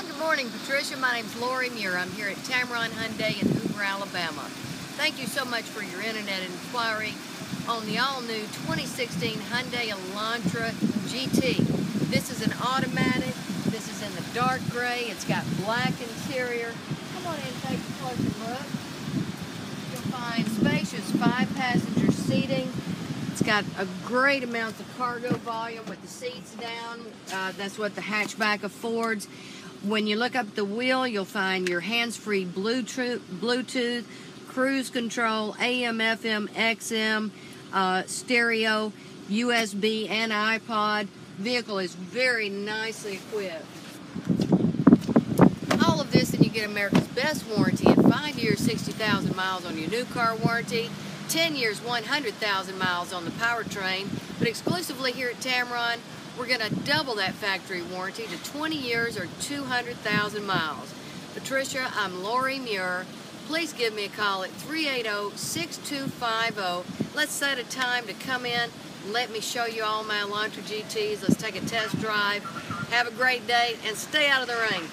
Hi, good morning, Patricia. My name's Lori Muir. I'm here at Tameron Hyundai in Hoover, Alabama. Thank you so much for your internet inquiry on the all-new 2016 Hyundai Elantra GT. This is an automatic. This is in the dark gray. It's got black interior. Come on in and take a closer look. You'll find spacious five-passenger seating. It's got a great amount of cargo volume with the seats down. Uh, that's what the hatchback affords. When you look up the wheel, you'll find your hands-free Bluetooth, Bluetooth, cruise control, AM, FM, XM, uh, stereo, USB, and iPod. Vehicle is very nicely equipped. All of this, and you get America's best warranty at five years, 60,000 miles on your new car warranty, 10 years, 100,000 miles on the powertrain, but exclusively here at Tameron, we're going to double that factory warranty to 20 years or 200,000 miles. Patricia, I'm Lori Muir. Please give me a call at 380-6250. Let's set a time to come in. Let me show you all my Elantra GTs. Let's take a test drive. Have a great day and stay out of the rain.